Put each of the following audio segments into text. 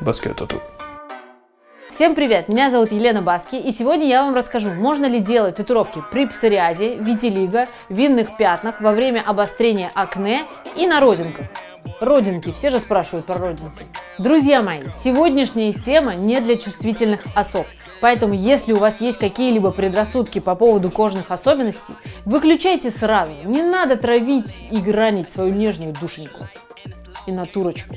Баскет Тату. Всем привет! Меня зовут Елена Баски, и сегодня я вам расскажу, можно ли делать татуировки при псориазе, витилиго, винных пятнах, во время обострения акне и на родинках. Родинки, все же спрашивают про родинки. Друзья мои, сегодняшняя тема не для чувствительных особ. Поэтому, если у вас есть какие-либо предрассудки по поводу кожных особенностей, выключайте сразу. Не надо травить и гранить свою нежную душеньку и натурочку.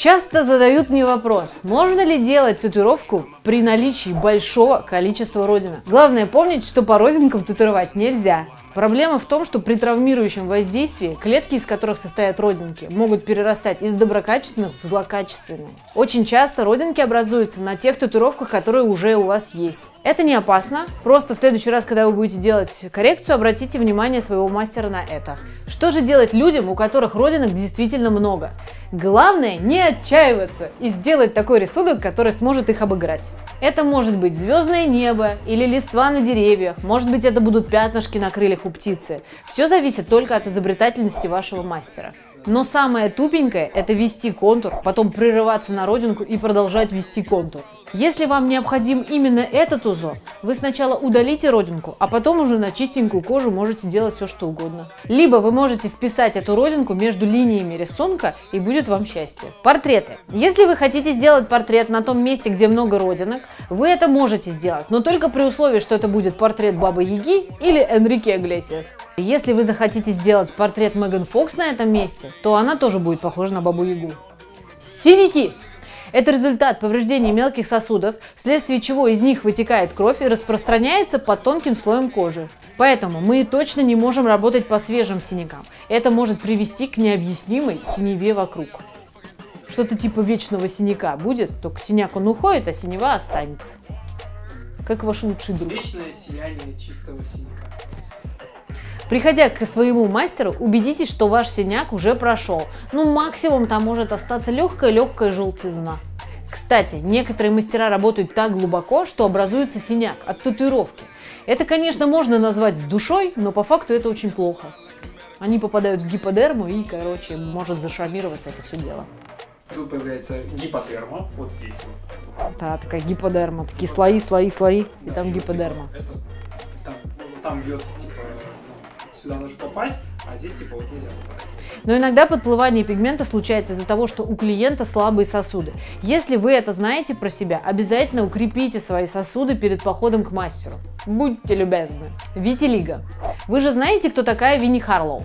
Часто задают мне вопрос, можно ли делать татуировку при наличии большого количества родинок. Главное помнить, что по родинкам татуировать нельзя. Проблема в том, что при травмирующем воздействии клетки, из которых состоят родинки, могут перерастать из доброкачественных в злокачественные. Очень часто родинки образуются на тех татуировках, которые уже у вас есть. Это не опасно, просто в следующий раз, когда вы будете делать коррекцию, обратите внимание своего мастера на это. Что же делать людям, у которых родинок действительно много? Главное не отчаиваться и сделать такой рисунок, который сможет их обыграть. Это может быть звездное небо или листва на деревьях, может быть это будут пятнышки на крыльях у птицы. Все зависит только от изобретательности вашего мастера. Но самое тупенькое – это вести контур, потом прерываться на родинку и продолжать вести контур. Если вам необходим именно этот узор, вы сначала удалите родинку, а потом уже на чистенькую кожу можете делать все что угодно. Либо вы можете вписать эту родинку между линиями рисунка и будет вам счастье. Портреты. Если вы хотите сделать портрет на том месте, где много родинок, вы это можете сделать, но только при условии, что это будет портрет Бабы Яги или Энрике Иглесиас. Если вы захотите сделать портрет Меган Фокс на этом месте, то она тоже будет похожа на Бабу Ягу. Синяки! Это результат повреждения мелких сосудов, вследствие чего из них вытекает кровь и распространяется под тонким слоем кожи. Поэтому мы точно не можем работать по свежим синякам. Это может привести к необъяснимой синеве вокруг. Что-то типа вечного синяка будет, только синяк он уходит, а синева останется. Как ваш лучший друг. Вечное сияние чистого синяка. Приходя к своему мастеру, убедитесь, что ваш синяк уже прошел. Ну, максимум там может остаться легкая-легкая желтизна. Кстати, некоторые мастера работают так глубоко, что образуется синяк от татуировки. Это, конечно, можно назвать с душой, но по факту это очень плохо. Они попадают в гиподерму и, короче, может зашармироваться это все дело. Тут появляется гипотерма, вот здесь вот. Да, такая гиподерма, такие слои, слои, слои, и там гиподерма. Это, там, там бьется, типа, сюда нужно попасть, а здесь, типа, вот нельзя попасть. Но иногда подплывание пигмента случается из-за того, что у клиента слабые сосуды. Если вы это знаете про себя, обязательно укрепите свои сосуды перед походом к мастеру. Будьте любезны. Витилиго. Вы же знаете, кто такая Винни Харлоу?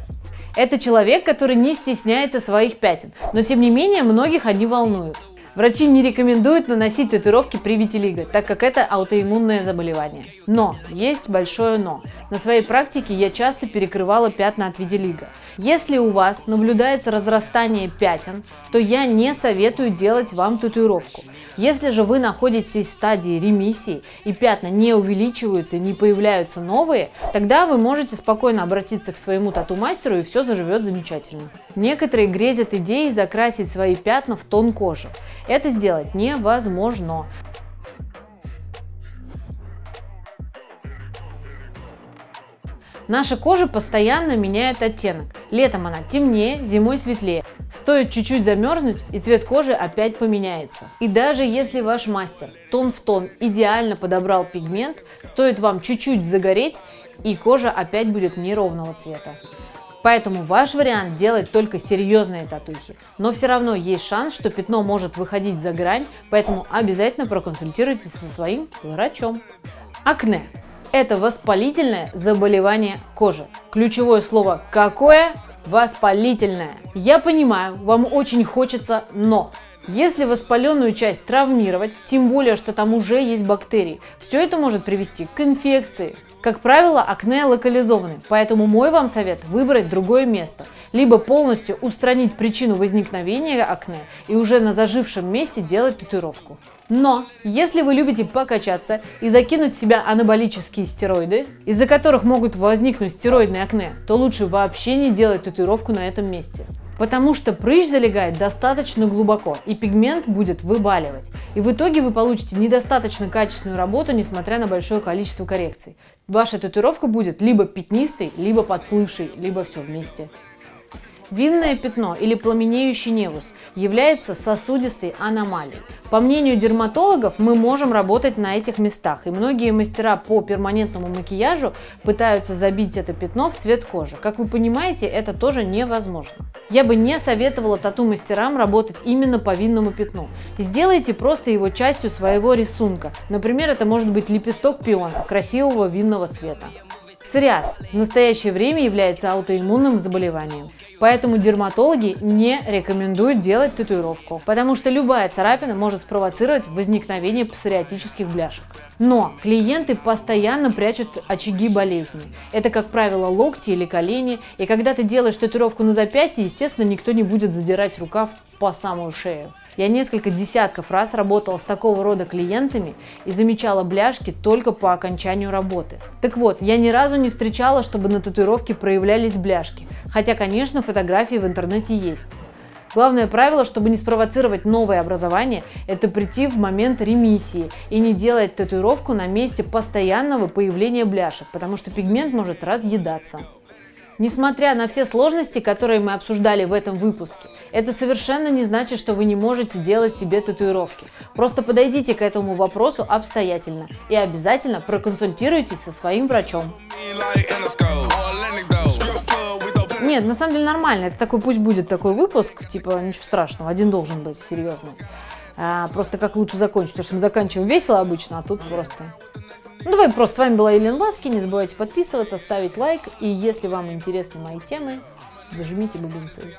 Это человек, который не стесняется своих пятен, но тем не менее многих они волнуют. Врачи не рекомендуют наносить татуировки при витилиго, так как это аутоиммунное заболевание. Но, есть большое но. На своей практике я часто перекрывала пятна от витилиго. Если у вас наблюдается разрастание пятен, то я не советую делать вам татуировку. Если же вы находитесь в стадии ремиссии и пятна не увеличиваются не появляются новые, тогда вы можете спокойно обратиться к своему тату-мастеру и все заживет замечательно. Некоторые грезят идеей закрасить свои пятна в тон кожи. Это сделать невозможно. Наша кожа постоянно меняет оттенок. Летом она темнее, зимой светлее. Стоит чуть-чуть замерзнуть, и цвет кожи опять поменяется. И даже если ваш мастер тон в тон идеально подобрал пигмент, стоит вам чуть-чуть загореть, и кожа опять будет неровного цвета. Поэтому ваш вариант делать только серьезные татухи. Но все равно есть шанс, что пятно может выходить за грань, поэтому обязательно проконсультируйтесь со своим врачом. Акне. Это воспалительное заболевание кожи. Ключевое слово какое? Воспалительное. Я понимаю, вам очень хочется, но если воспаленную часть травмировать, тем более, что там уже есть бактерии, все это может привести к инфекции. Как правило, акне локализованы, поэтому мой вам совет выбрать другое место, либо полностью устранить причину возникновения акне и уже на зажившем месте делать татуировку. Но если вы любите покачаться и закинуть в себя анаболические стероиды, из-за которых могут возникнуть стероидные акне, то лучше вообще не делать татуировку на этом месте. Потому что прыщ залегает достаточно глубоко, и пигмент будет выбаливать. И в итоге вы получите недостаточно качественную работу, несмотря на большое количество коррекций. Ваша татуировка будет либо пятнистой, либо подплывшей, либо все вместе. Винное пятно или пламенеющий невус является сосудистой аномалией. По мнению дерматологов, мы можем работать на этих местах, и многие мастера по перманентному макияжу пытаются забить это пятно в цвет кожи. Как вы понимаете, это тоже невозможно. Я бы не советовала тату-мастерам работать именно по винному пятну. Сделайте просто его частью своего рисунка. Например, это может быть лепесток пиона красивого винного цвета. Псориаз в настоящее время является аутоиммунным заболеванием. Поэтому дерматологи не рекомендуют делать татуировку, потому что любая царапина может спровоцировать возникновение псориатических бляшек. Но клиенты постоянно прячут очаги болезни. Это, как правило, локти или колени. И когда ты делаешь татуировку на запястье, естественно, никто не будет задирать рукав по самую шею. Я несколько десятков раз работала с такого рода клиентами и замечала бляшки только по окончанию работы. Так вот, я ни разу не встречала, чтобы на татуировке проявлялись бляшки, хотя, конечно, фотографии в интернете есть. Главное правило, чтобы не спровоцировать новое образование, это прийти в момент ремиссии и не делать татуировку на месте постоянного появления бляшек, потому что пигмент может разъедаться. Несмотря на все сложности, которые мы обсуждали в этом выпуске, это совершенно не значит, что вы не можете делать себе татуировки. Просто подойдите к этому вопросу обстоятельно и обязательно проконсультируйтесь со своим врачом. Нет, на самом деле нормально. Это такой, пусть будет такой выпуск, типа ничего страшного, один должен быть серьезный. А, просто как лучше закончить, потому что мы заканчиваем весело обычно, а тут просто ну, давай просто. С вами была Елена Баски. Не забывайте подписываться, ставить лайк. И если вам интересны мои темы, зажмите бубенцы.